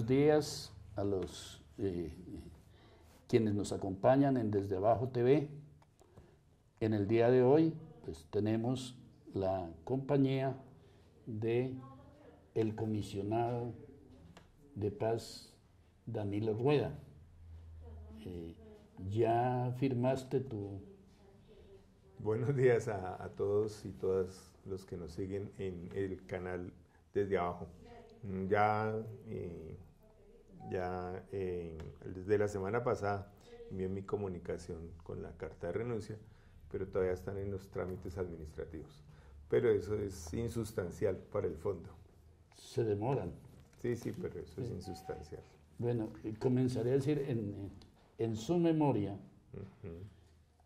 buenos días a los eh, quienes nos acompañan en Desde Abajo TV. En el día de hoy pues, tenemos la compañía de el comisionado de paz Danilo Rueda. Eh, ¿Ya firmaste tu... Buenos días a, todos y todas los que nos siguen en el canal desde abajo. Ya, eh, ya eh, desde la semana pasada envié mi comunicación con la carta de renuncia, pero todavía están en los trámites administrativos. Pero eso es insustancial para el fondo. Se demoran. Sí, sí, pero eso es insustancial. Bueno, comenzaré a decir en, en su memoria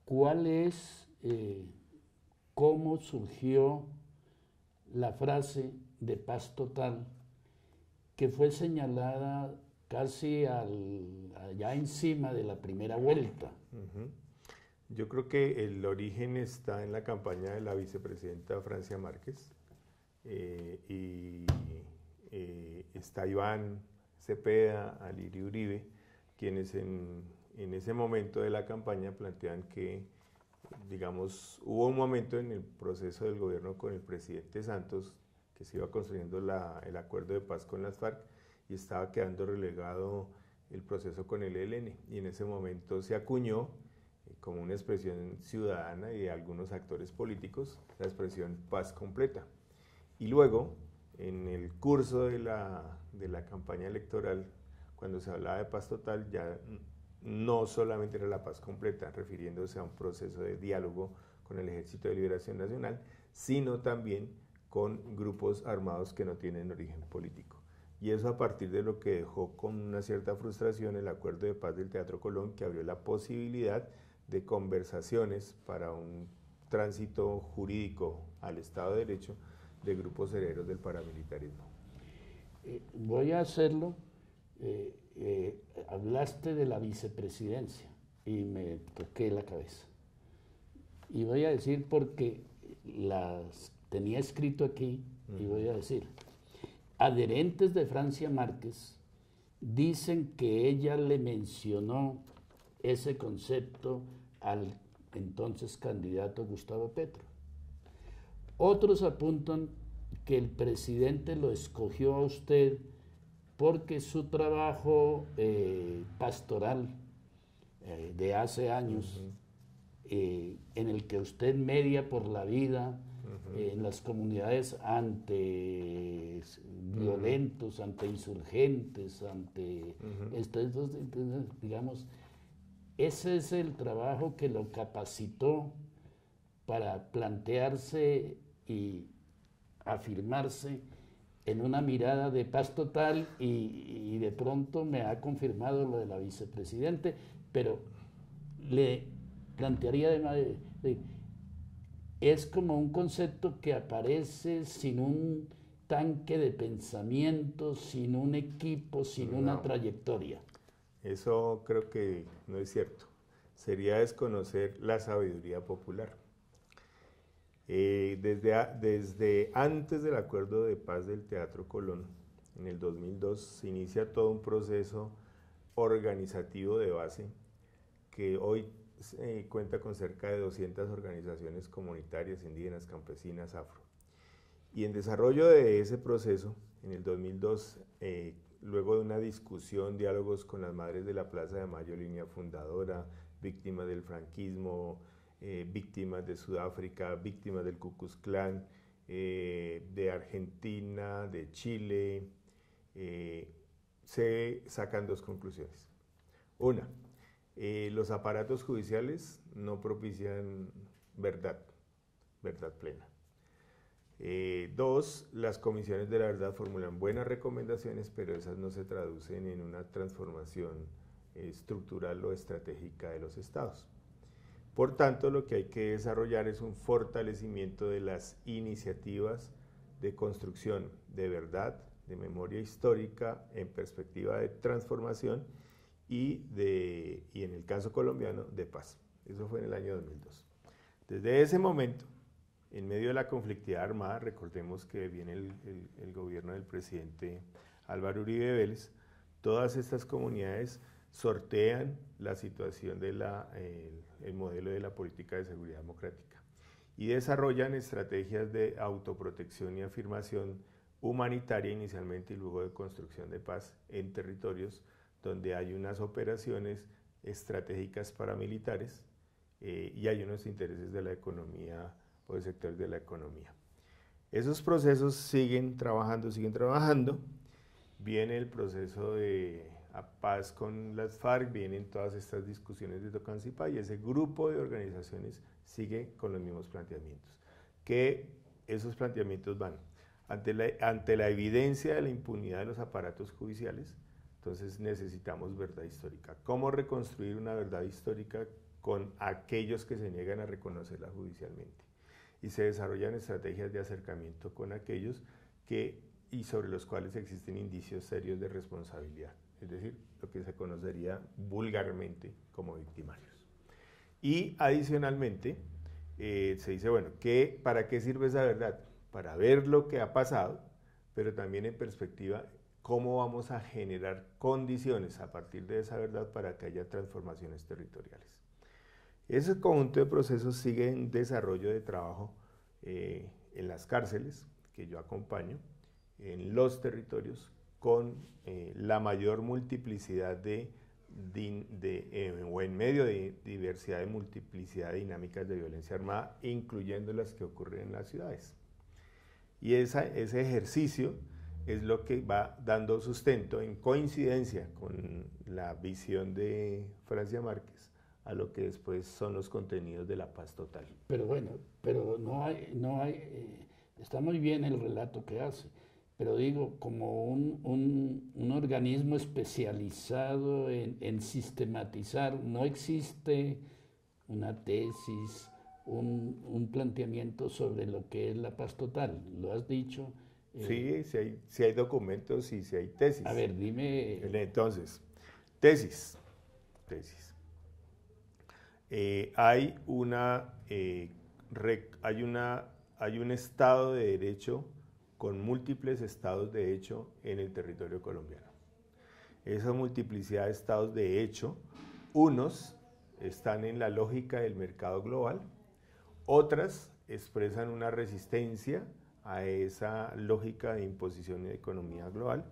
cuál es, eh, cómo surgió la frase de paz total que fue señalada casi al, allá encima de la primera vuelta. Yo creo que el origen está en la campaña de la vicepresidenta Francia Márquez eh, y eh, está Iván Cepeda, Alirio Uribe, quienes en, ese momento de la campaña plantean que, digamos, hubo un momento en el proceso del gobierno con el presidente Santos que se iba construyendo el acuerdo de paz con las FARC y estaba quedando relegado el proceso con el ELN. Y en ese momento se acuñó eh, como una expresión ciudadana y de algunos actores políticos la expresión paz completa. Y luego, en el curso de la, de la campaña electoral, cuando se hablaba de paz total, ya no solamente era la paz completa, refiriéndose a un proceso de diálogo con el Ejército de Liberación Nacional, sino también con grupos armados que no tienen origen político. Y eso a partir de lo que dejó con una cierta frustración el acuerdo de paz del Teatro Colón, que abrió la posibilidad de conversaciones para un tránsito jurídico al Estado de Derecho de grupos herederos del paramilitarismo. Eh, voy a hacerlo. Eh, eh, hablaste de la vicepresidencia y me toqué la cabeza. Y voy a decir porque las tenía escrito aquí y voy a decir, adherentes de Francia Márquez dicen que ella le mencionó ese concepto al entonces candidato Gustavo Petro. Otros apuntan que el presidente lo escogió a usted porque su trabajo eh, pastoral eh, de hace años, eh, en el que usted media por la vida en las comunidades ante violentos, ante insurgentes, ante digamos, ese es el trabajo que lo capacitó para plantearse y afirmarse en una mirada de paz total y, de pronto me ha confirmado lo de la vicepresidente, pero le plantearía además de, es como un concepto que aparece sin un tanque de pensamiento, sin un equipo, sin una trayectoria. Eso creo que no es cierto. Sería desconocer la sabiduría popular. Eh, desde, desde antes del acuerdo de paz del Teatro Colón, en el 2002, se inicia todo un proceso organizativo de base que hoy eh, cuenta con cerca de 200 organizaciones comunitarias, indígenas, campesinas, afro. Y en desarrollo de ese proceso, en el 2002, eh, luego de una discusión, diálogos con las madres de la Plaza de Mayo, fundadora, víctimas del franquismo, eh, víctimas de Sudáfrica, víctimas del Ku Klux Klan, eh, de Argentina, de Chile, eh, se sacan dos conclusiones. Una, los aparatos judiciales no propician verdad, verdad plena. dos, las comisiones de la verdad formulan buenas recomendaciones, pero esas no se traducen en una transformación estructural o estratégica de los estados. Por tanto, lo que hay que desarrollar es un fortalecimiento de las iniciativas de construcción de verdad, de memoria histórica en perspectiva de transformación y, de, y en el caso colombiano de paz. Eso fue en el año 2002. Desde ese momento, en medio de la conflictividad armada, recordemos que viene el, el, el gobierno del presidente Álvaro Uribe Vélez, todas estas comunidades sortean la situación del el modelo de la política de seguridad democrática y desarrollan estrategias de autoprotección y afirmación humanitaria inicialmente y luego de construcción de paz en territorios donde hay unas operaciones estratégicas paramilitares eh, y hay unos intereses de la economía o de sectores de la economía. Esos procesos siguen trabajando, siguen trabajando. Viene el proceso de paz con las FARC, vienen todas estas discusiones de Tocancipá y ese grupo de organizaciones sigue con los mismos planteamientos. Que esos planteamientos van ante la, ante la evidencia de la impunidad de los aparatos judiciales, entonces necesitamos verdad histórica. ¿Cómo reconstruir una verdad histórica con aquellos que se niegan a reconocerla judicialmente? Y se desarrollan estrategias de acercamiento con aquellos que y sobre los cuales existen indicios serios de responsabilidad, es decir, lo que se conocería vulgarmente como victimarios. Y adicionalmente, eh, se dice, bueno, ¿qué, ¿para qué sirve esa verdad? Para ver lo que ha pasado, pero también en perspectiva cómo vamos a generar condiciones a partir de esa verdad para que haya transformaciones territoriales. Ese conjunto de procesos sigue en desarrollo de trabajo eh, en las cárceles, que yo acompaño, en los territorios, con eh, la mayor multiplicidad de, eh, o en medio de diversidad de multiplicidad de dinámicas de violencia armada, incluyendo las que ocurren en las ciudades. Y esa, ese ejercicio es lo que va dando sustento en coincidencia con la visión de Francia Márquez a lo que después son los contenidos de la paz total. Pero bueno, pero no hay, no hay, eh, está muy bien el relato que hace, pero digo, como un, un, organismo especializado en, en, sistematizar, no existe una tesis, un, un planteamiento sobre lo que es la paz total, lo has dicho, Sí, si hay, si hay documentos y si hay tesis. A ver, dime. Entonces, tesis. Tesis. Eh, hay, una, eh, hay, una, hay un Estado de Derecho con múltiples estados de hecho en el territorio colombiano. Esa multiplicidad de estados de hecho, unos están en la lógica del mercado global, otras expresan una resistencia a esa lógica de imposición de economía global.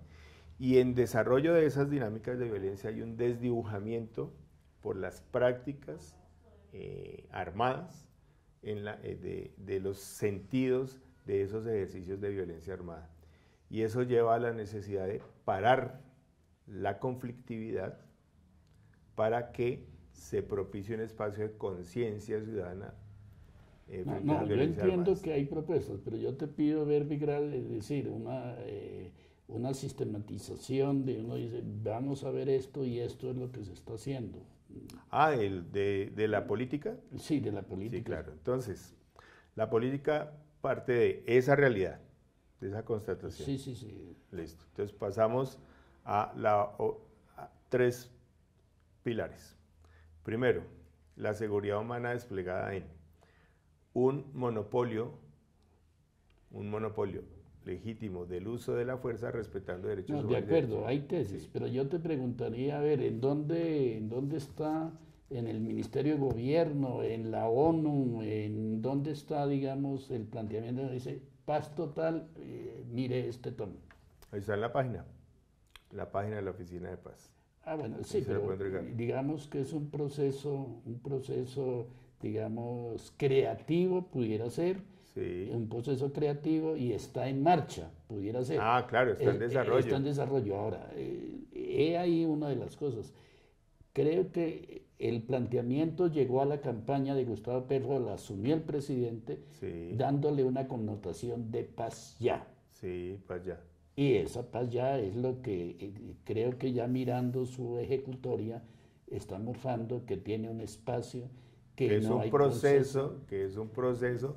Y en desarrollo de esas dinámicas de violencia hay un desdibujamiento por las prácticas eh, armadas eh, de, de, los sentidos de esos ejercicios de violencia armada. Y eso lleva a la necesidad de parar la conflictividad para que se propicie un espacio de conciencia ciudadana eh, no, yo entiendo que hay propuestas, pero yo te pido ver, es decir, una, eh, una sistematización de uno dice, vamos a ver esto y esto es lo que se está haciendo. Ah, el de, de la política. Sí, de la política. Sí, claro. Entonces, la política parte de esa realidad, de esa constatación. Sí, sí, sí. Listo. Entonces pasamos a, la, a tres pilares. Primero, la seguridad humana desplegada en un monopolio, un monopolio legítimo del uso de la fuerza respetando derechos humanos. De acuerdo, hay tesis, pero yo te preguntaría, a ver, ¿en dónde, ¿en dónde está en el Ministerio de Gobierno, en la ONU, en dónde está, digamos, el planteamiento? Dice, paz total, eh, mire este tono. Ahí está en la página, la página de la Oficina de Paz. Ah, bueno, sí, pero digamos que es un proceso, un proceso digamos, creativo, pudiera ser. Un proceso creativo y está en marcha, pudiera ser. Ah, claro, está en eh, desarrollo. Está en desarrollo. Ahora, eh, he ahí una de las cosas. Creo que el planteamiento llegó a la campaña de Gustavo Petro, la asumió el presidente, dándole una connotación de paz ya. Sí, paz ya. Y esa paz ya es lo que eh, creo que ya mirando su ejecutoria está morfando que tiene un espacio que, es un proceso, que es un proceso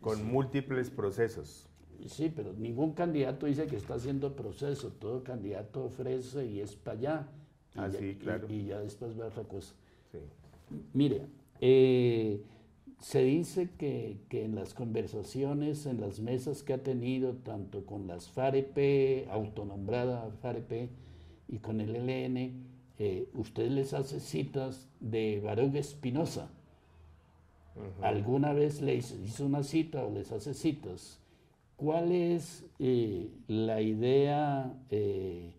con múltiples procesos. Sí, pero ningún candidato dice que está haciendo proceso, todo candidato ofrece y es para allá. Y ah, ya, claro. Y, ya después va otra cosa. Sí. Mire, eh, se dice que, que, en las conversaciones, en las mesas que ha tenido, tanto con las FAREP, autonombrada FAREP, y con el ELN, eh, usted les hace citas de Baruch Espinosa. ¿Alguna vez les hizo una cita o les hace citas? ¿Cuál es eh, la idea, eh,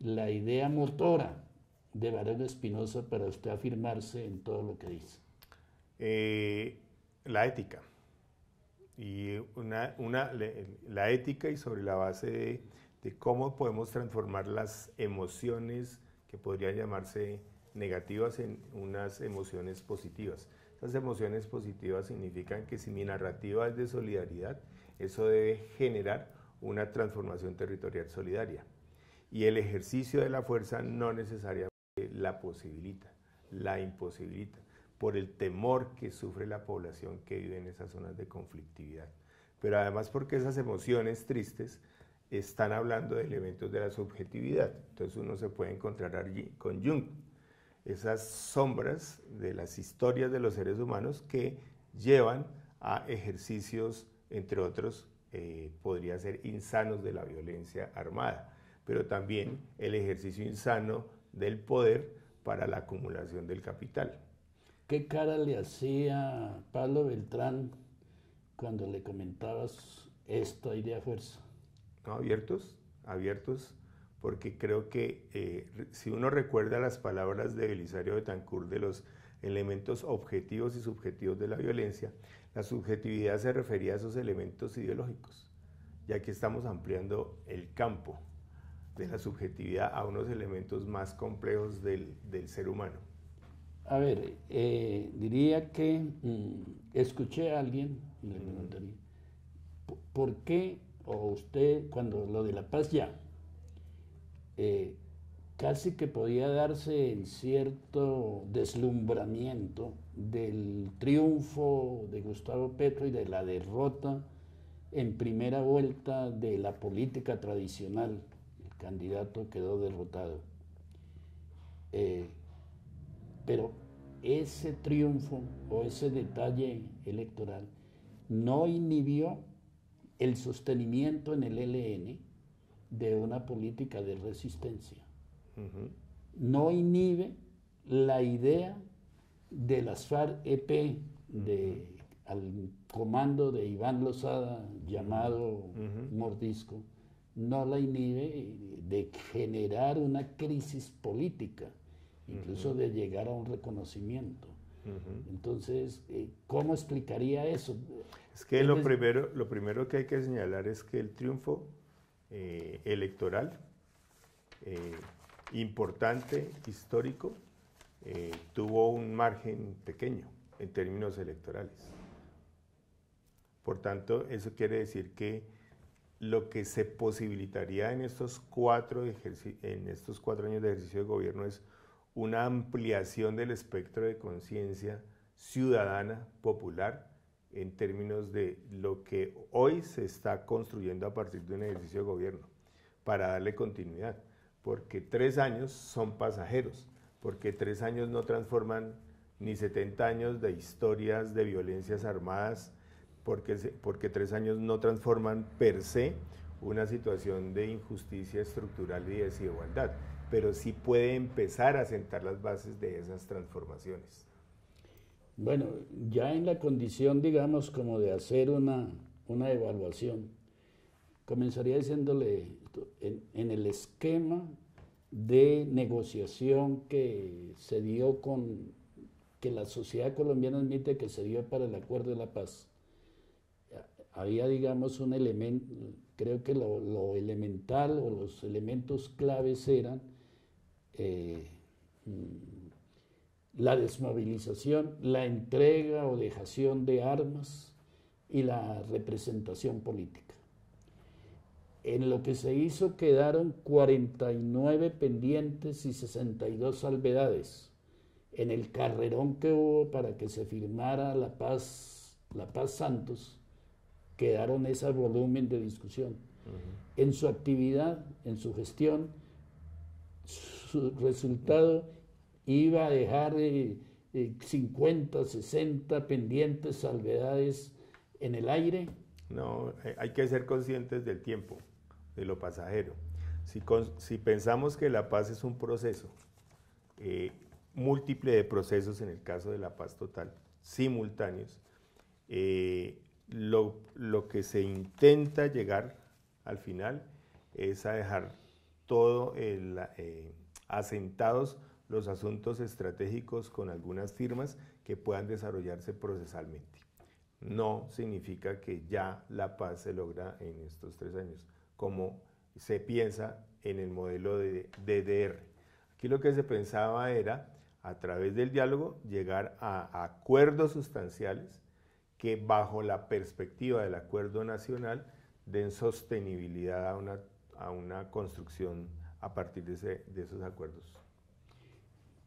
la idea motora de Baruch Espinosa para usted afirmarse en todo lo que dice? la ética. Y una, una, la ética y sobre la base de de cómo podemos transformar las emociones que podrían llamarse negativas en unas emociones positivas. Esas emociones positivas significan que si mi narrativa es de solidaridad, eso debe generar una transformación territorial solidaria. Y el ejercicio de la fuerza no necesariamente la posibilita, la imposibilita, por el temor que sufre la población que vive en esas zonas de conflictividad. Pero además porque esas emociones tristes están hablando de elementos de la subjetividad. Entonces uno se puede encontrar allí con Jung, esas sombras de las historias de los seres humanos que llevan a ejercicios, entre otros, eh, podría ser insanos de la violencia armada, pero también el ejercicio insano del poder para la acumulación del capital. ¿Qué cara le hacía Pablo Beltrán cuando le comentabas esta idea fuerza? abiertos, abiertos, porque creo que eh, si uno recuerda las palabras de Belisario Betancourt de los elementos objetivos y subjetivos de la violencia, la subjetividad se refería a esos elementos ideológicos. Y aquí estamos ampliando el campo de la subjetividad a unos elementos más complejos del, ser humano. A ver, eh, diría que mm, escuché a alguien, le preguntaría, ¿por qué o usted, cuando lo de la paz ya, eh, casi que podía darse el cierto deslumbramiento del triunfo de Gustavo Petro y de la derrota en primera vuelta de la política tradicional. El candidato quedó derrotado. Eh, pero ese triunfo o ese detalle electoral no inhibió el sostenimiento en el ELN de una política de resistencia. No inhibe la idea de las FARC-EP, de, al comando de Iván Lozada llamado Mordisco, no la inhibe de generar una crisis política, incluso de llegar a un reconocimiento. Entonces, eh, ¿cómo explicaría eso? Es que lo primero, lo primero que hay que señalar es que el triunfo eh, electoral eh, importante, histórico, tuvo un margen pequeño en términos electorales. Por tanto, eso quiere decir que lo que se posibilitaría en estos cuatro, en estos cuatro años de ejercicio de gobierno es una ampliación del espectro de conciencia ciudadana, popular, en términos de lo que hoy se está construyendo a partir de un ejercicio de gobierno, para darle continuidad, porque tres años son pasajeros, porque tres años no transforman ni 70 años de historias de violencias armadas, porque, porque tres años no transforman per se una situación de injusticia estructural y desigualdad pero sí puede empezar a sentar las bases de esas transformaciones. Bueno, ya en la condición, digamos, como de hacer una, evaluación, comenzaría diciéndole, en, el esquema de negociación que se dio con, que la sociedad colombiana admite que se dio para el acuerdo de la paz, había, digamos, un elemento, creo que lo, elemental o los elementos claves eran eh, la desmovilización, la entrega o dejación de armas y la representación política. En lo que se hizo quedaron 49 pendientes y 62 salvedades. En el carrerón que hubo para que se firmara la paz, la paz Santos, quedaron ese volumen de discusión. En su actividad, en su gestión, su resultado iba a dejar 50, 60 pendientes, salvedades en el aire. No, eh, hay que ser conscientes del tiempo, de lo pasajero. Si, pensamos que la paz es un proceso, eh, múltiple de procesos en el caso de la paz total, simultáneos, eh, lo, que se intenta llegar al final es a dejar todo eh, asentados los asuntos estratégicos con algunas firmas que puedan desarrollarse procesalmente. No significa que ya la paz se logra en estos tres años, como se piensa en el modelo de DDR. Aquí lo que se pensaba era, a través del diálogo, llegar a acuerdos sustanciales que bajo la perspectiva del acuerdo nacional den sostenibilidad a una, a una construcción a partir de, de esos acuerdos.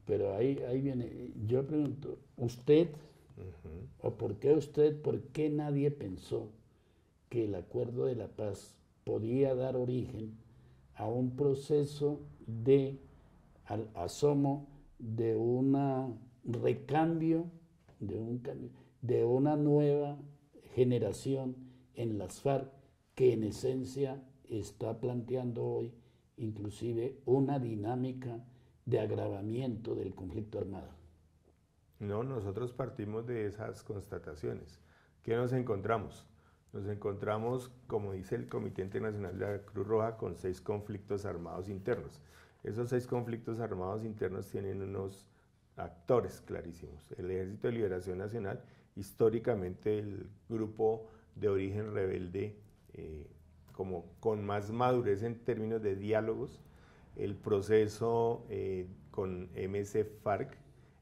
Pero ahí, ahí viene, yo pregunto, ¿usted, o por qué usted, por qué nadie pensó que el acuerdo de la paz podía dar origen a un proceso de asomo de un recambio, de, un, de una nueva generación en las FARC que en esencia está planteando hoy inclusive una dinámica de agravamiento del conflicto armado. No, nosotros partimos de esas constataciones. ¿Qué nos encontramos? Nos encontramos, como dice el Comité Internacional de la Cruz Roja, con seis conflictos armados internos. Esos seis conflictos armados internos tienen unos actores clarísimos. El Ejército de Liberación Nacional, históricamente el grupo de origen rebelde, eh, como con más madurez en términos de diálogos, el proceso eh, con MC FARC,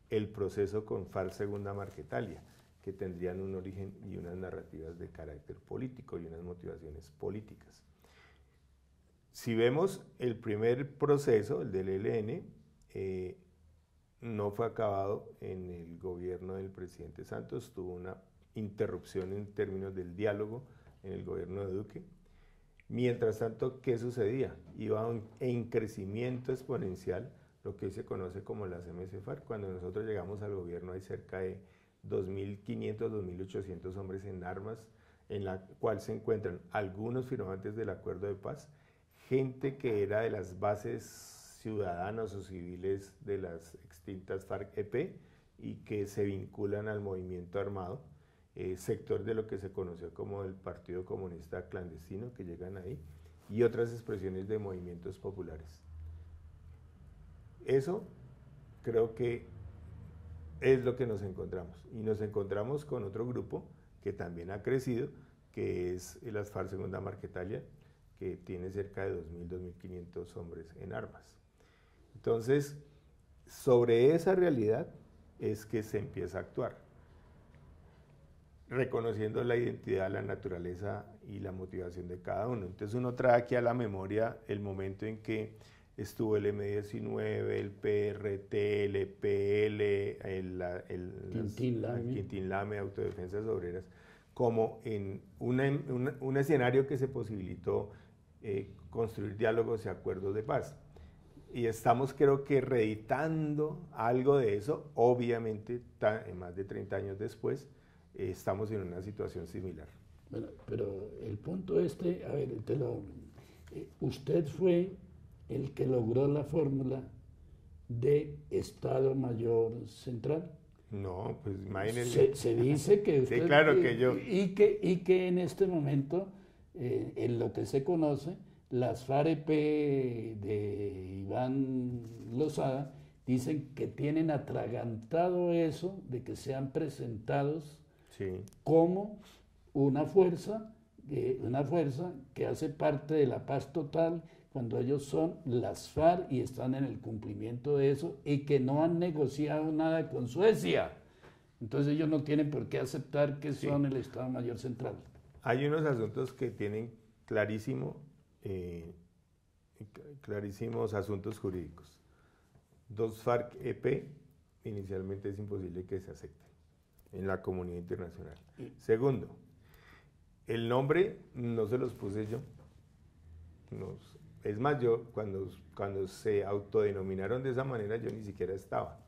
el proceso con FARC Segunda Marquetalia, que tendrían un origen y unas narrativas de carácter político y unas motivaciones políticas. Si vemos el primer proceso, el del ELN, eh, no fue acabado en el gobierno del presidente Santos, tuvo una interrupción en términos del diálogo en el gobierno de Duque Mientras tanto, ¿qué sucedía? Iba en crecimiento exponencial lo que hoy se conoce como las MSFAR. Cuando nosotros llegamos al gobierno hay cerca de 2.500, 2.800 hombres en armas, en la cual se encuentran algunos firmantes del acuerdo de paz, gente que era de las bases ciudadanas o civiles de las extintas FARC-EP y que se vinculan al movimiento armado eh, sector de lo que se conoció como el Partido Comunista Clandestino, que llegan ahí, y otras expresiones de movimientos populares. Eso creo que es lo que nos encontramos. Y nos encontramos con otro grupo que también ha crecido, que es el Asfar Segunda Marquetalia, que tiene cerca de 2.000, 2.500 hombres en armas. Entonces, sobre esa realidad es que se empieza a actuar reconociendo la identidad, la naturaleza y la motivación de cada uno. Entonces uno trae aquí a la memoria el momento en que estuvo el M19, el PRT, el EPL, el, el Quintín, Lame. Autodefensas Obreras, como en un escenario que se posibilitó eh, construir diálogos y acuerdos de paz. Y estamos creo que reeditando algo de eso, obviamente más de 30 años después, estamos en una situación similar. Bueno, pero el punto este, a ver, te lo, eh, usted fue el que logró la fórmula de Estado Mayor Central. No, pues imagínense. Se, dice que usted... sí, claro que yo... Y que, y que en este momento, eh, en lo que se conoce, las FAREP de Iván Lozada dicen que tienen atragantado eso de que sean presentados como una fuerza, una fuerza que hace parte de la paz total cuando ellos son las FARC y están en el cumplimiento de eso y que no han negociado nada con Suecia. Entonces ellos no tienen por qué aceptar que son el Estado Mayor Central. Hay unos asuntos que tienen clarísimo, eh, clarísimos asuntos jurídicos. Dos FARC-EP inicialmente es imposible que se acepten en la comunidad internacional. Segundo, el nombre no se los puse yo. es más, yo cuando, cuando se autodenominaron de esa manera, yo ni siquiera estaba.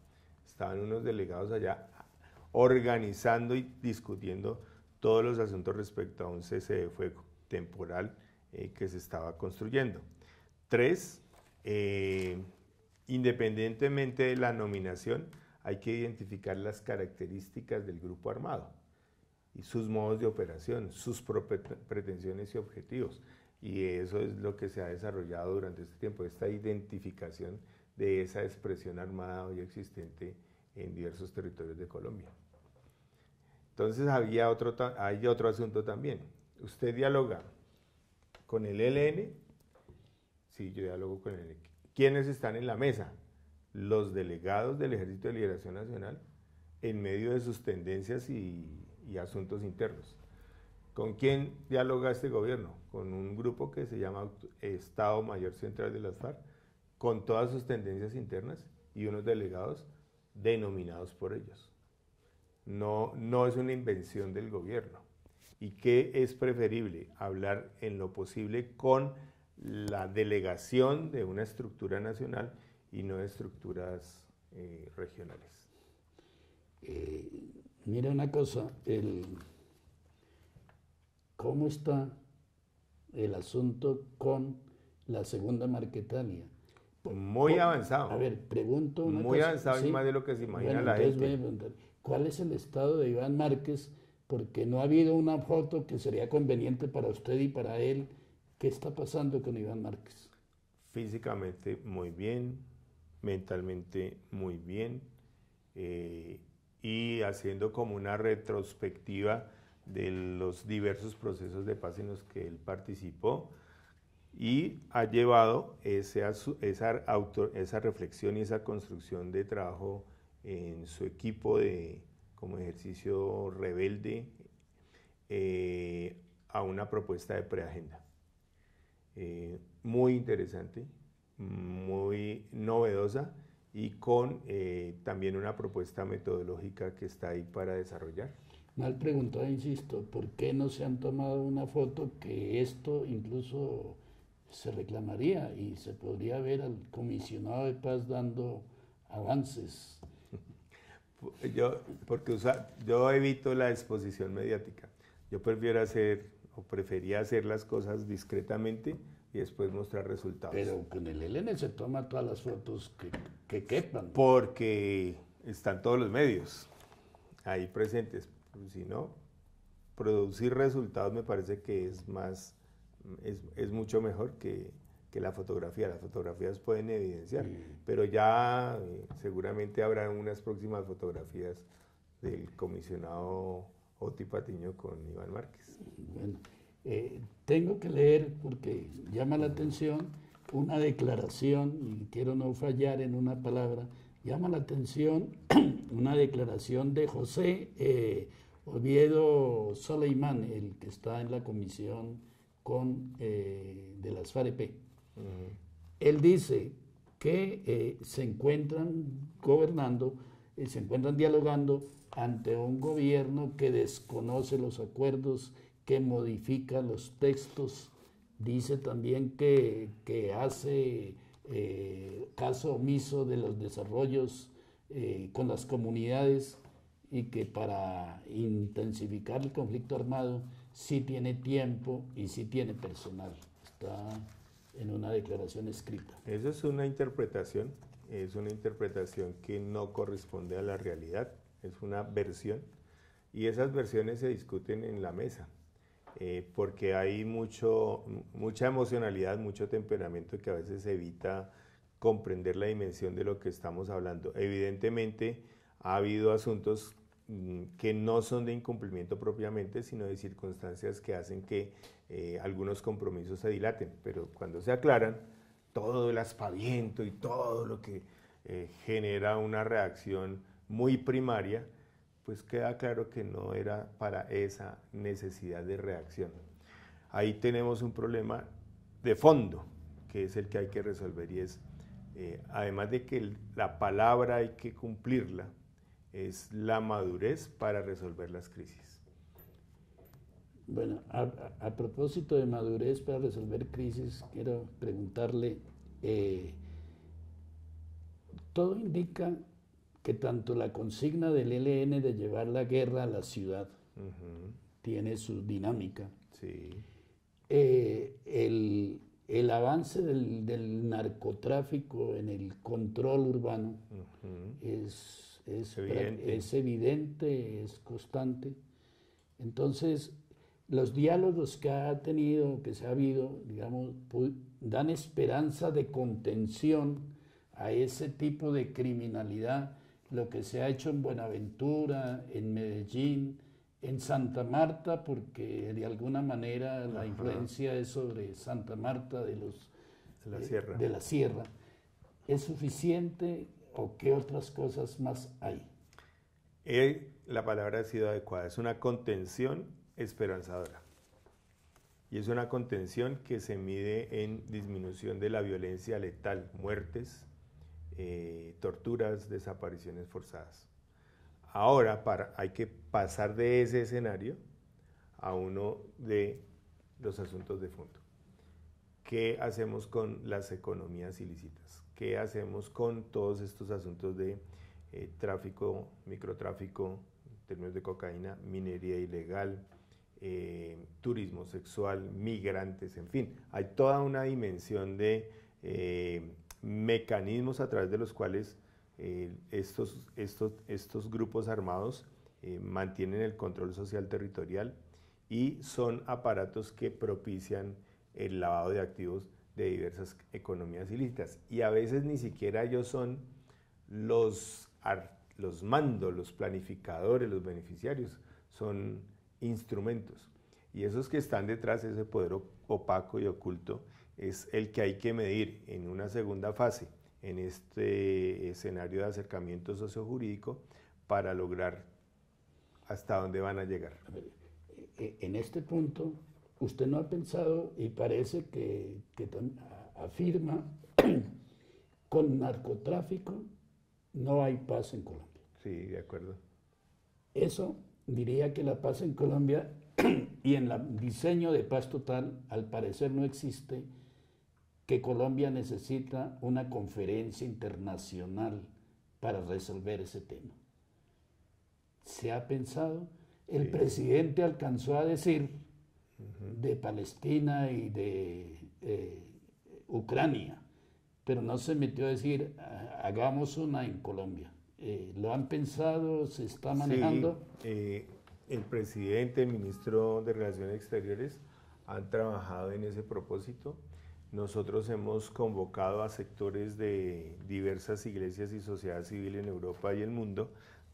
Estaban unos delegados allá organizando y discutiendo todos los asuntos respecto a un cese de fuego temporal eh, que se estaba construyendo. tres, eh, independientemente de la nominación, hay que identificar las características del grupo armado y sus modos de operación, sus pretensiones y objetivos. Y eso es lo que se ha desarrollado durante este tiempo, esta identificación de esa expresión armada hoy existente en diversos territorios de Colombia. Entonces había otro, hay otro asunto también. Usted dialoga con el ELN, sí, yo dialogo con el ELN. ¿Quiénes están en la mesa? Los delegados del Ejército de Liberación Nacional en medio de sus tendencias y asuntos internos. ¿Con quién dialoga este gobierno? Con un grupo que se llama Estado Mayor Central de las FARC, con todas sus tendencias internas y unos delegados denominados por ellos. No, no es una invención del gobierno. ¿Y qué es preferible? Hablar en lo posible con la delegación de una estructura nacional y no estructuras eh, regionales. Eh, mira una cosa, el ¿Cómo está el asunto con la segunda Marquetalia? Muy avanzado. A ver, pregunto una Muy avanzado y más de lo que se imagina la gente. ¿Cuál es el estado de Iván Márquez? Porque no ha habido una foto que sería conveniente para usted y para él. ¿Qué está pasando con Iván Márquez? Físicamente muy bien, mentalmente muy bien eh, y haciendo como una retrospectiva de los diversos procesos de paz en los que él participó y ha llevado esa, esa, esa reflexión y esa construcción de trabajo en su equipo de, como ejercicio rebelde eh, a una propuesta de preagenda. Eh, muy interesante, muy novedosa y con eh, también una propuesta metodológica que está ahí para desarrollar. Mal preguntado, insisto, ¿por qué no se han tomado una foto que esto incluso se reclamaría y se podría ver al comisionado de paz dando avances? Yo, porque yo evito la exposición mediática. Yo prefiero hacer o prefería hacer las cosas discretamente y después mostrar resultados. Pero con el ELN se toma todas las fotos que, que quepan. Porque están todos los medios ahí presentes si no, producir resultados me parece que es más, es, mucho mejor que, la fotografía. Las fotografías pueden evidenciar, pero ya eh, seguramente habrá unas próximas fotografías del comisionado Oti Patiño con Iván Márquez. Bueno, eh, tengo que leer porque llama la atención una declaración, y quiero no fallar en una palabra, llama la atención una declaración de José eh, Oviedo Soleimán, el que está en la comisión con, eh, de las FAREP. Él dice que eh, se encuentran gobernando, y se encuentran dialogando ante un gobierno que desconoce los acuerdos, que modifica los textos, dice también que, que hace eh, caso omiso de los desarrollos eh, con las comunidades y que para intensificar el conflicto armado sí tiene tiempo y sí tiene personal. Está en una declaración escrita. Eso es una interpretación, es una interpretación que no corresponde a la realidad, es una versión y esas versiones se discuten en la mesa. Eh, porque hay mucho, mucha emocionalidad, mucho temperamento que a veces evita comprender la dimensión de lo que estamos hablando. Evidentemente, ha habido asuntos mm, que no son de incumplimiento propiamente, sino de circunstancias que hacen que eh, algunos compromisos se dilaten, pero cuando se aclaran, todo el aspaviento y todo lo que eh, genera una reacción muy primaria, pues queda claro que no era para esa necesidad de reacción. Ahí tenemos un problema de fondo, que es el que hay que resolver y es, eh, además de que la palabra hay que cumplirla, es la madurez para resolver las crisis. Bueno, a, propósito de madurez para resolver crisis, quiero preguntarle, eh, todo indica que tanto la consigna del ELN de llevar la guerra a la ciudad tiene su dinámica. Sí. Eh, el el avance del, narcotráfico en el control urbano es, es, evidente. es constante. Entonces, los diálogos que ha tenido, que se ha habido, digamos, dan esperanza de contención a ese tipo de criminalidad, lo que se ha hecho en Buenaventura, en Medellín, en Santa Marta, porque de alguna manera la influencia es sobre Santa Marta de, los, de, la sierra. de la Sierra. ¿Es suficiente o qué otras cosas más hay? Eh, la palabra ha sido adecuada, es una contención esperanzadora. Y es una contención que se mide en disminución de la violencia letal, muertes, eh, torturas, desapariciones forzadas. Ahora hay que pasar de ese escenario a uno de los asuntos de fondo. ¿Qué hacemos con las economías ilícitas? ¿Qué hacemos con todos estos asuntos de eh, tráfico, microtráfico, términos de cocaína, minería ilegal, eh, turismo sexual, migrantes, en fin? Hay toda una dimensión de mecanismos a través de los cuales eh, estos, estos, estos grupos armados eh, mantienen el control social territorial y son aparatos que propician el lavado de activos de diversas economías ilícitas. Y a veces ni siquiera ellos son los, los mandos, los planificadores, los beneficiarios, son instrumentos. Y esos que están detrás, ese poder opaco y oculto, es el que hay que medir en una segunda fase en este escenario de acercamiento sociojurídico para lograr hasta dónde van a llegar. Eh, en este punto, usted no ha pensado y parece que, afirma, con narcotráfico no hay paz en Colombia. Sí, de acuerdo. Eso diría que la paz en Colombia y en el diseño de paz total, al parecer no existe que Colombia necesita una conferencia internacional para resolver ese tema. ¿Se ha pensado? El presidente alcanzó a decir de Palestina y de eh, Ucrania, pero no se metió a decir hagamos una en Colombia. Eh, ¿Lo han pensado? ¿Se está manejando? Eh, el presidente, el ministro de Relaciones Exteriores han trabajado en ese propósito nosotros hemos convocado a sectores de diversas iglesias y sociedad civil en Europa y el mundo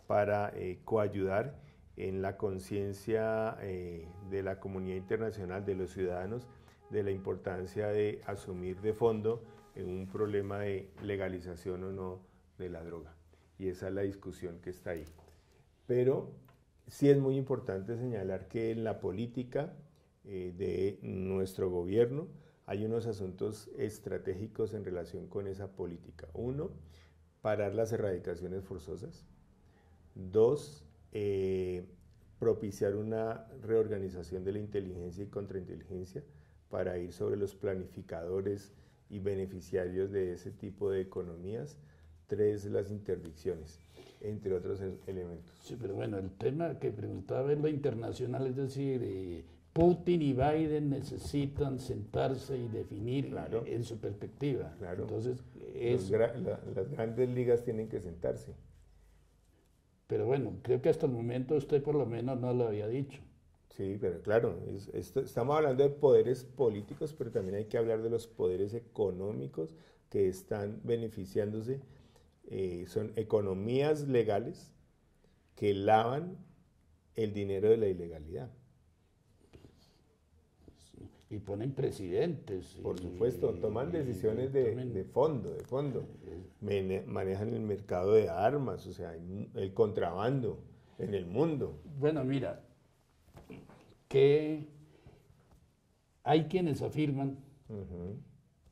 para eh, coayudar en la conciencia eh, de la comunidad internacional, de los ciudadanos, de la importancia de asumir de fondo un problema de legalización o no de la droga. Y esa es la discusión que está ahí. Pero sí es muy importante señalar que en la política eh, de nuestro gobierno, hay unos asuntos estratégicos en relación con esa política. Uno, parar las erradicaciones forzosas. Dos, eh, propiciar una reorganización de la inteligencia y contrainteligencia para ir sobre los planificadores y beneficiarios de ese tipo de economías. Tres, las interdicciones, entre otros elementos. Sí, pero bueno, el tema que preguntaba es lo internacional, es decir, eh, Putin y Biden necesitan sentarse y definir en su perspectiva. Claro. Entonces, las grandes ligas tienen que sentarse. Pero bueno, creo que hasta el momento usted por lo menos no lo había dicho. Sí, pero claro, estamos hablando de poderes políticos, pero también hay que hablar de los poderes económicos que están beneficiándose. Eh, son economías legales que lavan el dinero de la ilegalidad y ponen presidentes. Por supuesto, toman decisiones de, fondo, de fondo. manejan el mercado de armas, o sea, el contrabando en el mundo. Bueno, mira, que hay quienes afirman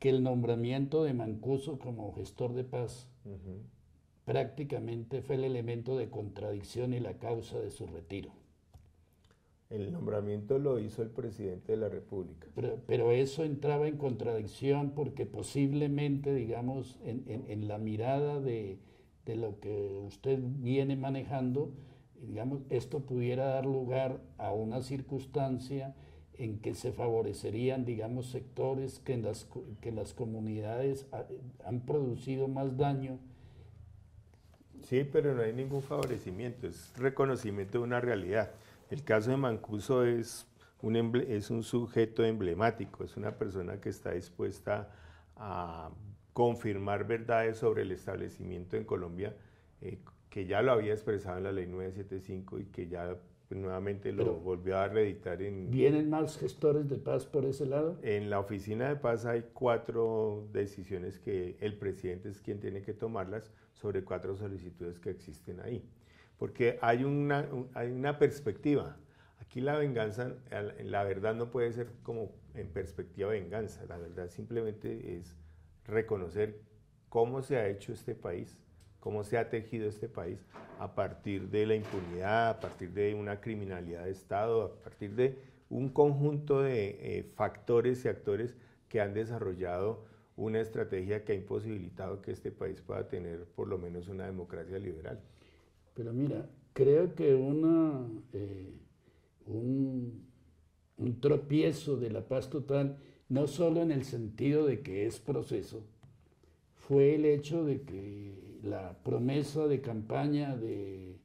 que el nombramiento de Mancuso como gestor de paz prácticamente fue el elemento de contradicción y la causa de su retiro. El nombramiento lo hizo el presidente de la República. Pero, eso entraba en contradicción porque posiblemente, digamos, en, la mirada de, lo que usted viene manejando, digamos, esto pudiera dar lugar a una circunstancia en que se favorecerían, digamos, sectores que en las, que las comunidades han producido más daño. Sí, pero no hay ningún favorecimiento, es reconocimiento de una realidad. El caso de Mancuso es un, es un sujeto emblemático, es una persona que está dispuesta a confirmar verdades sobre el establecimiento en Colombia, eh, que ya lo había expresado en la ley 975 y que ya nuevamente lo volvió a reeditar en... ¿Vienen más gestores de paz por ese lado? En la oficina de paz hay cuatro decisiones que el presidente es quien tiene que tomarlas sobre cuatro solicitudes que existen ahí. Porque hay una, hay una perspectiva. Aquí la venganza, la verdad no puede ser como en perspectiva venganza. La verdad simplemente es reconocer cómo se ha hecho este país, cómo se ha tejido este país a partir de la impunidad, a partir de una criminalidad de Estado, a partir de un conjunto de eh, factores y actores que han desarrollado una estrategia que ha imposibilitado que este país pueda tener por lo menos una democracia liberal. Pero mira, creo que una, eh, un, un tropiezo de la paz total, no solo en el sentido de que es proceso, fue el hecho de que la promesa de campaña de,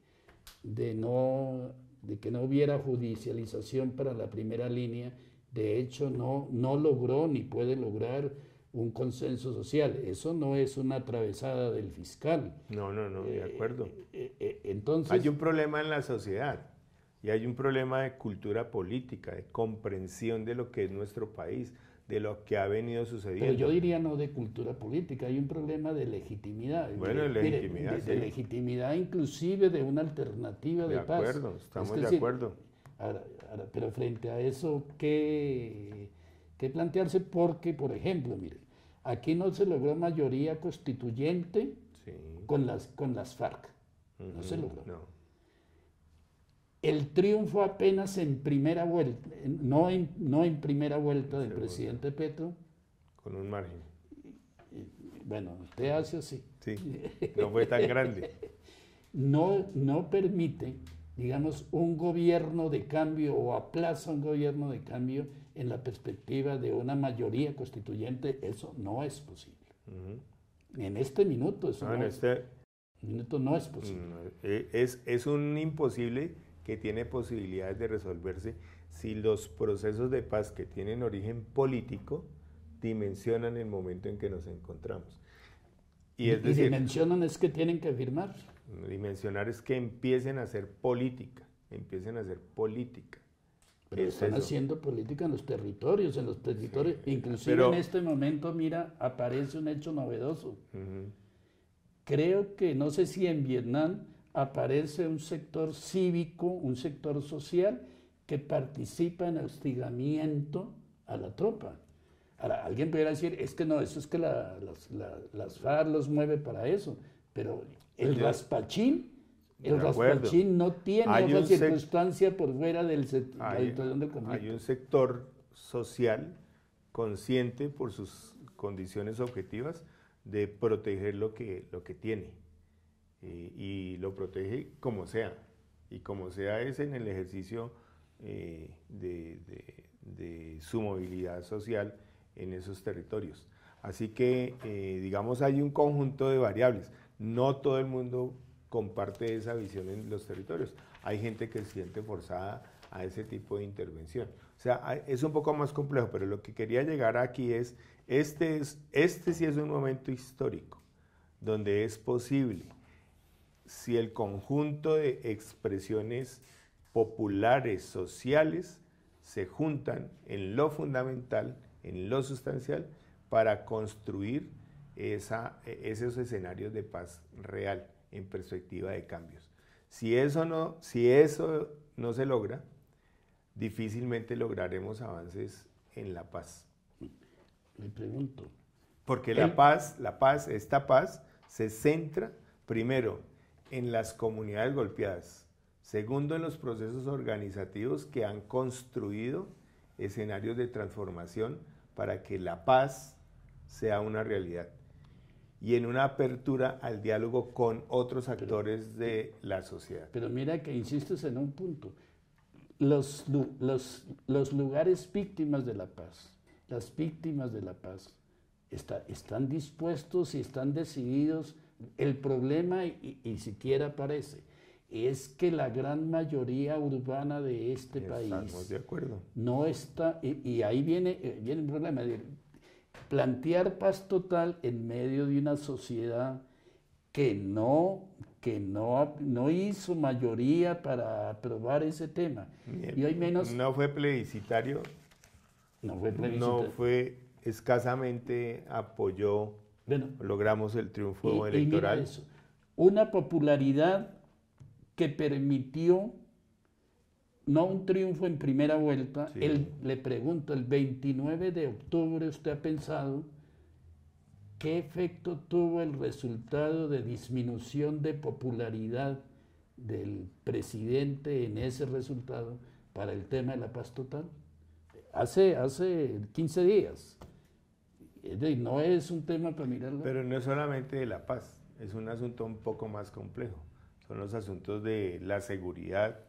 de, no, de que no hubiera judicialización para la primera línea, de hecho no, no logró ni puede lograr un consenso social. Eso no es una atravesada del fiscal. No, no, no, de eh, acuerdo. Eh, eh, entonces, hay un problema en la sociedad y hay un problema de cultura política, de comprensión de lo que es nuestro país, de lo que ha venido sucediendo. Pero yo diría no de cultura política, hay un problema de legitimidad. Bueno, de legitimidad. De, legitimidad inclusive de una alternativa de, paz. De acuerdo, estamos de acuerdo. pero frente a eso, ¿qué, ¿qué plantearse? Porque, por ejemplo, mire, aquí no se logró mayoría constituyente con, las, con las FARC. No se logró. No el triunfo apenas en primera vuelta, no en, no en primera vuelta del presidente Petro. Con un margen. Bueno, usted hace así. Sí, no fue tan grande. no, no permite, digamos, un gobierno de cambio o aplaza un gobierno de cambio en la perspectiva de una mayoría constituyente. Eso no es posible. En este minuto eso no, en este... minuto no es posible. Eh, es, es un imposible que tiene posibilidades de resolverse si los procesos de paz que tienen origen político dimensionan el momento en que nos encontramos. Y, es decir, dimensionan es que tienen que firmar. Dimensionar es que empiecen a hacer política, empiecen a hacer política. Pero están haciendo política en los territorios, en los territorios. Inclusive en este momento, mira, aparece un hecho novedoso. Creo que, no sé si en Vietnam aparece un sector cívico, un sector social que participa en hostigamiento a la tropa. Ahora, alguien pudiera decir, es que no, eso es que las, las FARC los mueve para eso, pero el raspachín, el raspachín no tiene otra circunstancia por fuera del hay, del Hay un sector social consciente por sus condiciones objetivas de proteger lo que, lo que tiene. Eh, y lo protege como sea. Y como sea es en el ejercicio eh, de, su movilidad social en esos territorios. Así que, eh, digamos, hay un conjunto de variables. No todo el mundo comparte esa visión en los territorios. Hay gente que se siente forzada a ese tipo de intervención. O sea, es un poco más complejo, pero lo que quería llegar aquí es, este, es, este sí es un momento histórico, donde es posible si el conjunto de expresiones populares, sociales, se juntan en lo fundamental, en lo sustancial, para construir esos escenarios de paz real en perspectiva de cambios. Si eso no, si eso no se logra, difícilmente lograremos avances en la paz. Me pregunto. Porque la paz, la paz, esta paz se centra primero en las comunidades golpeadas. Segundo, en los procesos organizativos que han construido escenarios de transformación para que la paz sea una realidad. Y en una apertura al diálogo con otros actores de la sociedad. Pero mira que insistes en un punto. los, los, los, lugares víctimas de la paz, las víctimas de la paz, está, están dispuestos y están decididos. El problema, y, siquiera aparece, es que la gran mayoría urbana de este país de acuerdo. no está, y, ahí viene, eh, viene el problema, plantear paz total en medio de una sociedad que no que no, no hizo mayoría para aprobar ese tema. y hoy menos... No fue plebiscitario. No fue plebiscitario. No fue escasamente apoyó, logramos el triunfo electoral. Una popularidad que permitió, no un triunfo en primera vuelta, le pregunto, el 29 de octubre usted ha pensado ¿Qué efecto tuvo el resultado de disminución de popularidad del presidente en ese resultado para el tema de la paz total? Hace, hace 15 días. No es un tema para mirarlo. Pero no es solamente de la paz, es un asunto un poco más complejo. Son los asuntos de la seguridad,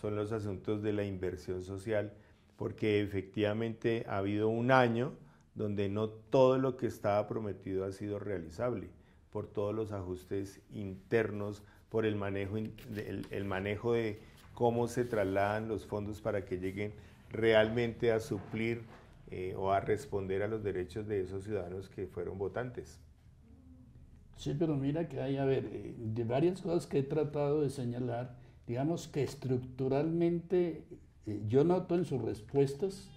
son los asuntos de la inversión social, porque efectivamente ha habido un año donde no todo lo que estaba prometido ha sido realizable por todos los ajustes internos, por el manejo, el, manejo de cómo se trasladan los fondos para que lleguen realmente a suplir eh, o a responder a los derechos de esos ciudadanos que fueron votantes. Sí, pero mira que hay, a ver, eh, de varias cosas que he tratado de señalar, digamos que estructuralmente eh, yo noto en sus respuestas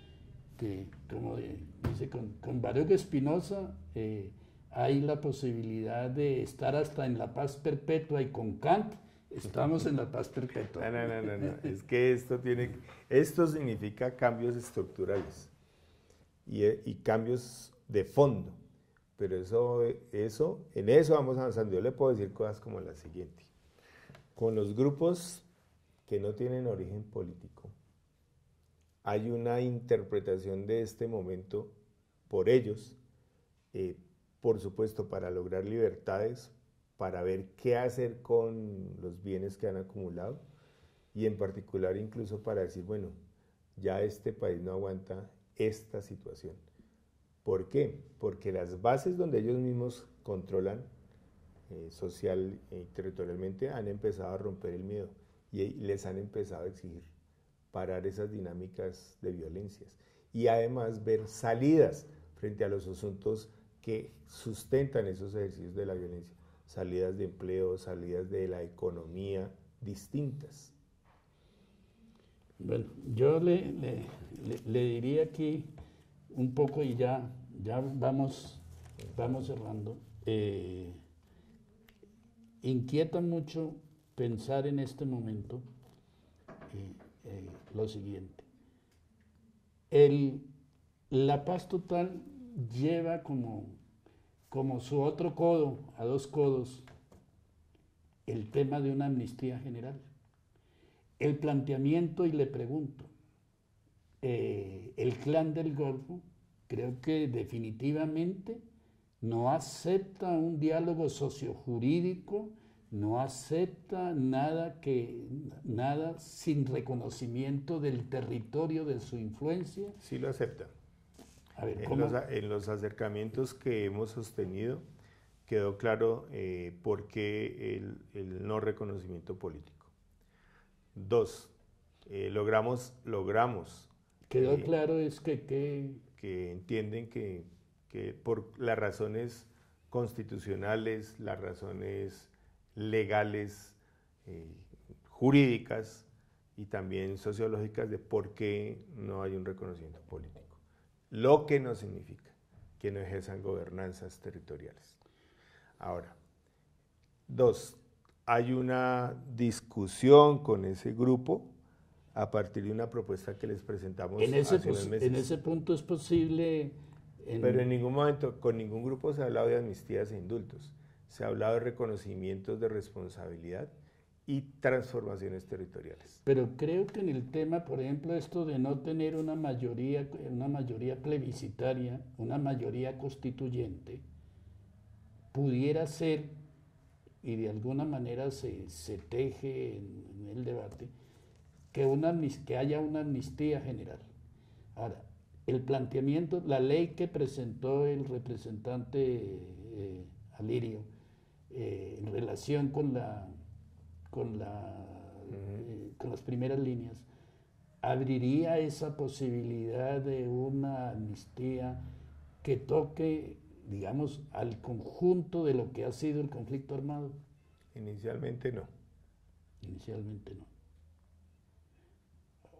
que, como dice con, con Baruch Espinosa, eh, hay la posibilidad de estar hasta en la paz perpetua y con Kant estamos en la paz perpetua. No, no, no, no, es que esto tiene, esto significa cambios estructurales y, y cambios de fondo, pero eso, eso, en eso vamos avanzando. Yo le puedo decir cosas como la siguiente. Con los grupos que no tienen origen político, hay una interpretación de este momento por ellos, eh, por supuesto para lograr libertades, para ver qué hacer con los bienes que han acumulado y en particular incluso para decir, bueno, ya este país no aguanta esta situación. ¿Por qué? Porque las bases donde ellos mismos controlan eh, social y territorialmente han empezado a romper el miedo y les han empezado a exigir parar esas dinámicas de violencias y además ver salidas frente a los asuntos que sustentan esos ejercicios de la violencia, salidas de empleo, salidas de la economía distintas. Bueno, yo le, le, diría aquí un poco y ya, ya vamos, vamos cerrando. Eh, inquieta mucho pensar en este momento eh, eh, lo siguiente. El, la paz total lleva como, como su otro codo, a dos codos, el tema de una amnistía general. El planteamiento, y le pregunto, eh, el clan del Golfo creo que definitivamente no acepta un diálogo sociojurídico no acepta nada que nada sin reconocimiento del territorio de su influencia. Sí lo acepta. en, Los, acercamientos que hemos sostenido quedó claro eh, por qué el, no reconocimiento político. Dos, eh, logramos, logramos. Quedó eh, claro es que, que... que entienden que, que por las razones constitucionales, las razones legales, eh, jurídicas y también sociológicas de por qué no hay un reconocimiento político. Lo que no significa que no ejerzan gobernanzas territoriales. Ahora, dos, hay una discusión con ese grupo a partir de una propuesta que les presentamos en ese, hace meses. En ese punto es posible... Pero en ningún momento, con ningún grupo se ha hablado de amnistías e indultos se ha hablado de reconocimientos de responsabilidad y transformaciones territoriales. Pero creo que en el tema, por ejemplo, esto de no tener una mayoría, una mayoría plebiscitaria, una mayoría constituyente, pudiera ser, y de alguna manera se, teje en, el debate, que, una, que haya una amnistía general. Ahora, el planteamiento, la ley que presentó el representante eh, Alirio eh, en relación con, la, con, la, eh, con las primeras líneas, abriría esa posibilidad de una amnistía que toque, digamos, al conjunto de lo que ha sido el conflicto armado? Inicialmente no. Inicialmente no.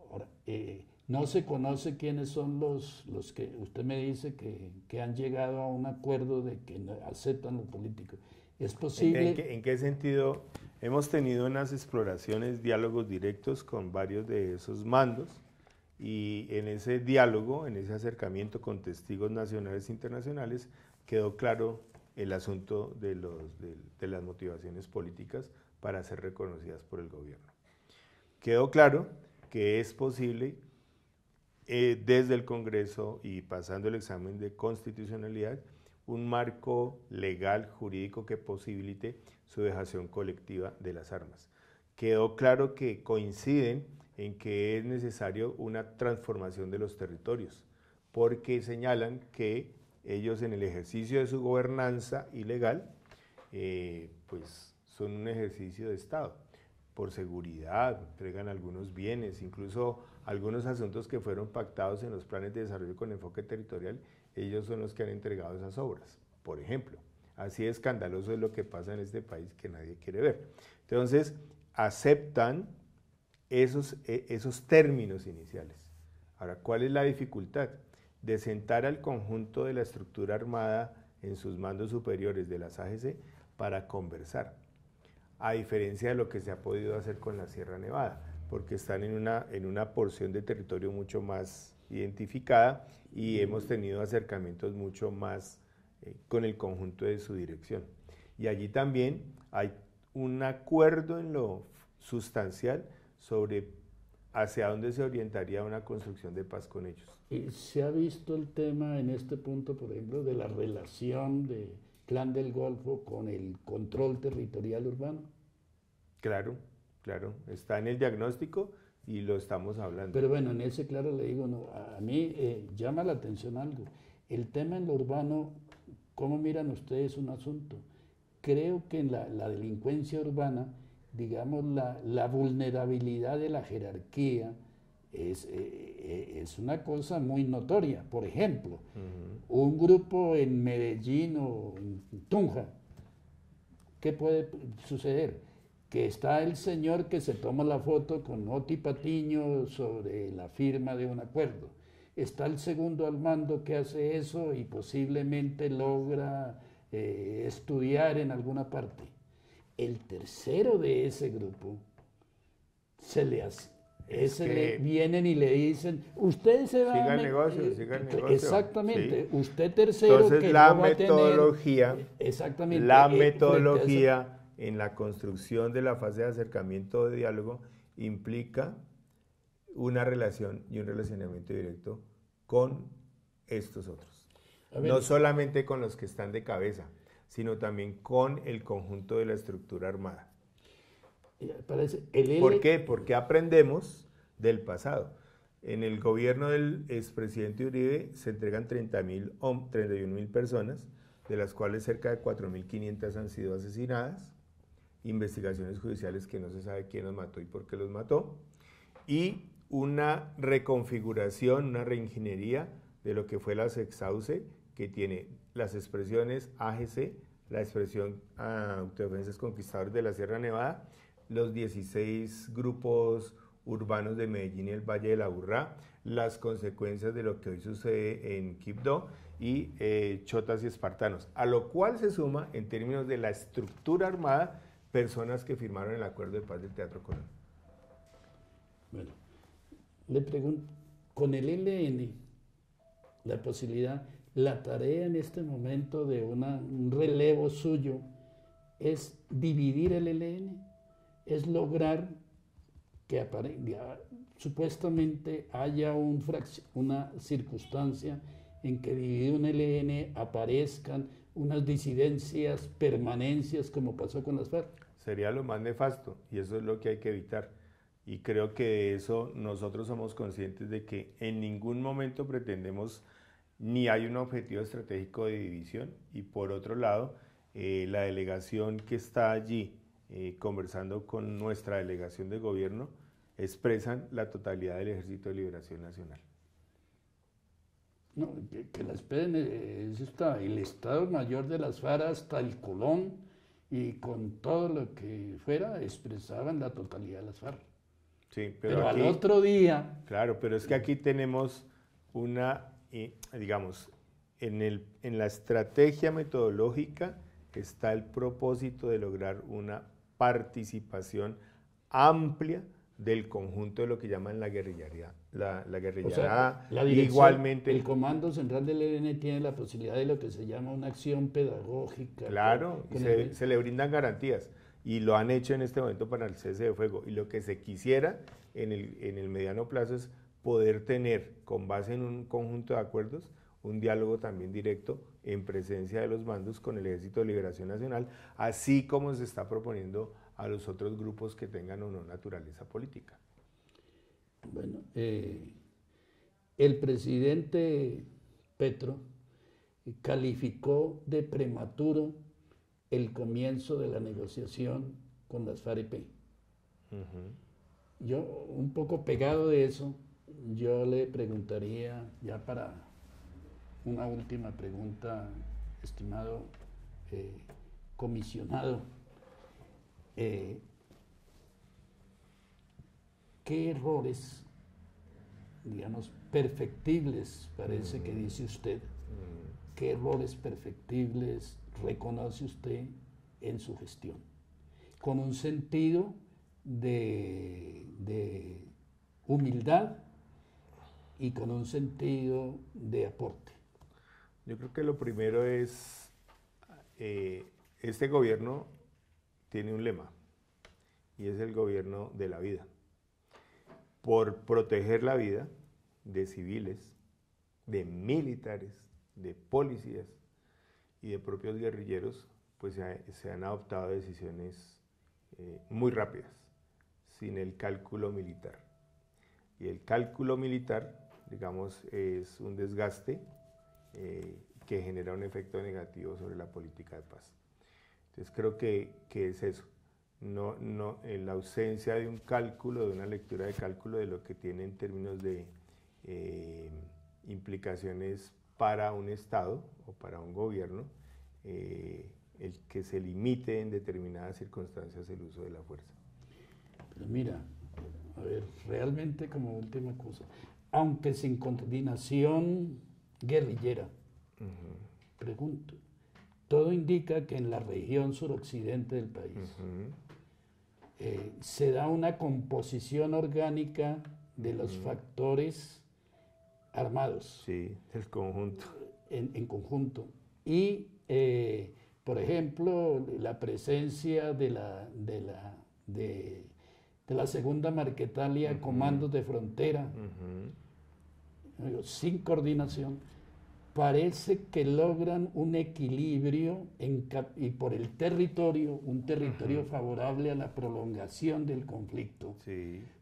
Ahora, eh, no se conoce quiénes son los, los que usted me dice que, han llegado a un acuerdo de que aceptan lo político. ¿Es posible? ¿En, qué, sentido? Hemos tenido unas exploraciones, diálogos directos con varios de esos mandos y en ese diálogo, en ese acercamiento con testigos nacionales e internacionales, quedó claro el asunto de, los, de las motivaciones políticas para ser reconocidas por el gobierno. Quedó claro que es posible eh, desde el Congreso y pasando el examen de constitucionalidad un marco legal, jurídico que posibilite su dejación colectiva de las armas. Quedó claro que coinciden en que es necesario una transformación de los territorios, porque señalan que ellos en el ejercicio de su gobernanza ilegal, eh, pues son un ejercicio de Estado por seguridad, entregan algunos bienes, incluso algunos asuntos que fueron pactados en los planes de desarrollo con enfoque territorial, ellos son los que han entregado esas obras, por ejemplo. Así escandaloso es lo que pasa en este país que nadie quiere ver. Entonces, aceptan esos, e, esos términos iniciales. Ahora, ¿cuál es la dificultad? De sentar al conjunto de la estructura armada en sus mandos superiores de las AGC para conversar a diferencia de lo que se ha podido hacer con la Sierra Nevada, porque están en una, en una porción de territorio mucho más identificada y hemos tenido acercamientos mucho más eh, con el conjunto de su dirección. Y allí también hay un acuerdo en lo sustancial sobre hacia dónde se orientaría una construcción de paz con ellos. ¿Y se ha visto el tema en este punto, por ejemplo, de la relación de Clan del Golfo con el control territorial urbano? Claro, claro, está en el diagnóstico y lo estamos hablando. Pero bueno, en ese claro le digo, no, a mí eh, llama la atención algo. El tema en lo urbano, ¿cómo miran ustedes un asunto? Creo que en la, delincuencia urbana, digamos, la, vulnerabilidad de la jerarquía, es, eh, eh, es, una cosa muy notoria. Por ejemplo, un grupo en Medellín o en Tunja, ¿qué puede suceder? Que está el señor que se toma la foto con Oti Patiño sobre la firma de un acuerdo. Está el segundo al mando que hace eso y posiblemente logra eh, estudiar en alguna parte. El tercero de ese grupo se le hace, ese vienen y le dicen, usted se va siga el negocio, eh, siga el negocio. Exactamente, usted tercero Entonces, que la metodología, exactamente, la eh, metodología en la construcción de la fase de acercamiento de diálogo implica una relación y un relacionamiento directo con estos otros. No solamente con los que están de cabeza, sino también con el conjunto de la estructura armada. ¿Por qué? Porque aprendemos del pasado. En el gobierno del expresidente Uribe se entregan 30 mil, 31 mil personas, de las cuales cerca de 4.500 han sido asesinadas, investigaciones judiciales que no se sabe quién los mató y por qué los mató, y una reconfiguración, una reingeniería de lo que fue la Sexauce, que tiene las expresiones AGC, la expresión ah, Autodefensas Conquistadores de la Sierra Nevada, los 16 grupos urbanos de Medellín y el Valle de la Burrá, las consecuencias de lo que hoy sucede en Quibdó y eh, chotas y espartanos, a lo cual se suma en términos de la estructura armada personas que firmaron el acuerdo de paz del Teatro Colón. Bueno, le pregunto, con el LN, la posibilidad, la tarea en este momento de un relevo suyo es dividir el LN es lograr que supuestamente haya un una circunstancia en que dividido un LN aparezcan unas disidencias, permanencias, como pasó con las FARC. Sería lo más nefasto y eso es lo que hay que evitar. Y creo que de eso nosotros somos conscientes de que en ningún momento pretendemos ni hay un objetivo estratégico de división y por otro lado, eh, la delegación que está allí eh, conversando con nuestra delegación de gobierno expresan la totalidad del Ejército de Liberación Nacional. No, que, la esperen es el Estado Mayor de las FARC hasta el Colón y con todo lo que fuera expresaban la totalidad de las FARC. Sí, pero, al otro día... Claro, pero es que aquí tenemos una, digamos, en, el, en la estrategia metodológica está el propósito de lograr una participación amplia del conjunto de lo que llaman la guerrillería. La, la igualmente... El Comando Central del ELN tiene la posibilidad de lo que se llama una acción pedagógica. Claro, se, le brindan garantías y lo han hecho en este momento para el cese de fuego. Y lo que se quisiera en el, en el mediano plazo es poder tener, con base en un conjunto de acuerdos, un diálogo también directo en presencia de los mandos con el Ejército de Liberación Nacional, así como se está proponiendo a los otros grupos que tengan o no naturaleza política. Bueno, eh, el presidente Petro calificó de prematuro el comienzo de la negociación con las FAREP. Yo, un poco pegado de eso, yo le preguntaría, ya para una última pregunta, estimado eh, comisionado, eh, ¿qué errores, digamos, perfectibles, parece que dice usted, mm. qué errores perfectibles reconoce usted en su gestión? Con un sentido de, de humildad y con un sentido de aporte. Yo creo que lo primero es, eh, este gobierno tiene un lema y es el gobierno de la vida. Por proteger la vida de civiles, de militares, de policías y de propios guerrilleros, pues se, han adoptado decisiones eh, muy rápidas, sin el cálculo militar. Y el cálculo militar, digamos, es un desgaste eh, que genera un efecto negativo sobre la política de paz. Entonces creo que, que es eso, no, no, en la ausencia de un cálculo, de una lectura de cálculo de lo que tiene en términos de eh, implicaciones para un Estado o para un gobierno, eh, el que se limite en determinadas circunstancias el uso de la fuerza. Pero mira, a ver, realmente como última cosa, aunque sin coordinación guerrillera, pregunto, todo indica que en la región suroccidente del país eh, se da una composición orgánica de los factores armados. Sí, el conjunto. En, conjunto. Y, eh, por ejemplo, la presencia de la, de la, de, la segunda Marquetalia, comandos de frontera, sin coordinación parece que logran un equilibrio y por el territorio, un territorio favorable a la prolongación del conflicto,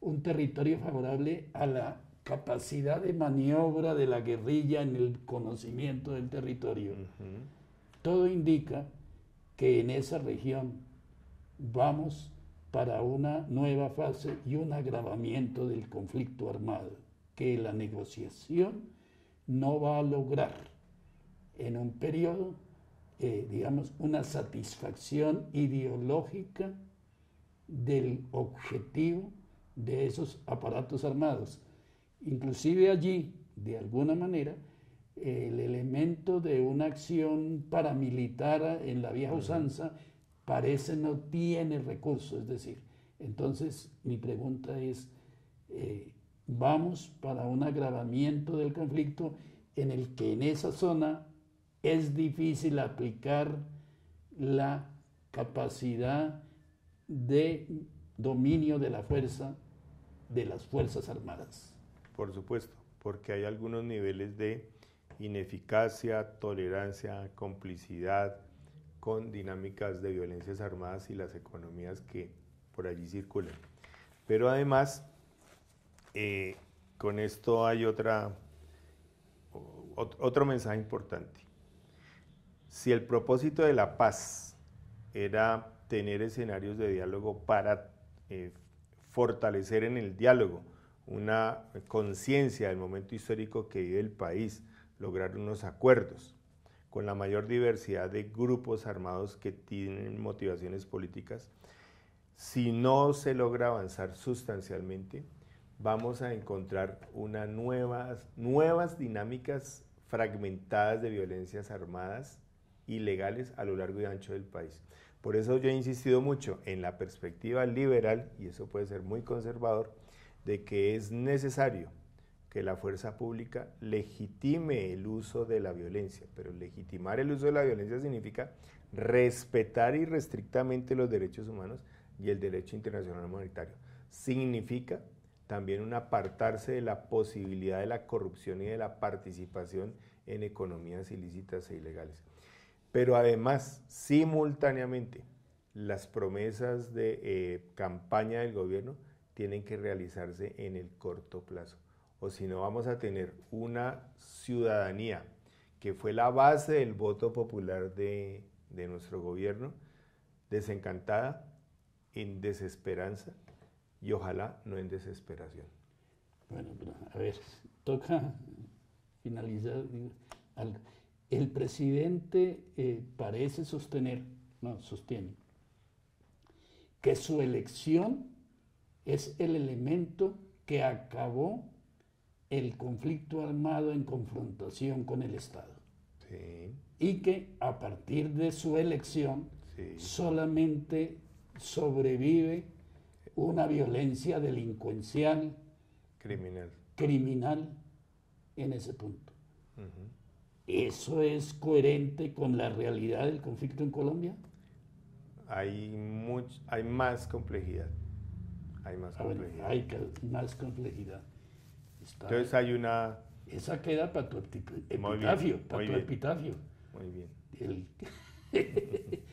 un territorio favorable a la capacidad de maniobra de la guerrilla en el conocimiento del territorio. Todo indica que en esa región vamos para una nueva fase y un agravamiento del conflicto armado, que la negociación no va a lograr en un periodo, eh, digamos, una satisfacción ideológica del objetivo de esos aparatos armados. Inclusive allí, de alguna manera, el elemento de una acción paramilitar en la vieja usanza parece no tiene recursos. Es decir, entonces mi pregunta es, eh, vamos para un agravamiento del conflicto en el que en esa zona es difícil aplicar la capacidad de dominio de la fuerza de las Fuerzas Armadas. Por supuesto, porque hay algunos niveles de ineficacia, tolerancia, complicidad con dinámicas de violencias armadas y las economías que por allí circulan. Pero además, eh, con esto hay otra, otro mensaje importante. Si el propósito de la paz era tener escenarios de diálogo para eh, fortalecer en el diálogo una conciencia del momento histórico que vive el país, lograr unos acuerdos con la mayor diversidad de grupos armados que tienen motivaciones políticas, si no se logra avanzar sustancialmente, vamos a encontrar una nuevas, nuevas dinámicas fragmentadas de violencias armadas ilegales a lo largo y ancho del país. Por eso yo he insistido mucho en la perspectiva liberal, y eso puede ser muy conservador, de que es necesario que la fuerza pública legitime el uso de la violencia, pero legitimar el uso de la violencia significa respetar irrestrictamente los derechos humanos y el derecho internacional humanitario. Significa también un apartarse de la posibilidad de la corrupción y de la participación en economías ilícitas e ilegales. Pero además, simultáneamente, las promesas de eh, campaña del gobierno tienen que realizarse en el corto plazo. O si no, vamos a tener una ciudadanía que fue la base del voto popular de, de nuestro gobierno, desencantada, en desesperanza y ojalá no en desesperación. Bueno, a ver, toca finalizar. El presidente eh, parece sostener, no, sostiene, que su elección es el elemento que acabó el conflicto armado en confrontación con el Estado. Y que a partir de su elección solamente sobrevive una violencia delincuencial, criminal, criminal en ese punto. ¿Eso es coherente con la realidad del conflicto en Colombia? Hay, hay más complejidad. Hay más ah, complejidad. hay más complejidad. Entonces hay una... Esa queda para tu epitafio. para tu epitafio. Muy bien.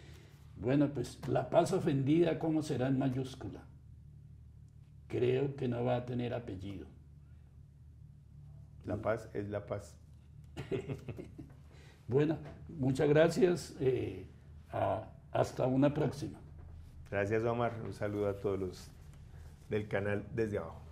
bueno, pues la paz ofendida, ¿cómo será en mayúscula? Creo que no va a tener apellido. La paz es la paz. bueno, muchas gracias. Eh, hasta una próxima. Gracias, Omar. Un saludo a todos los del canal desde abajo.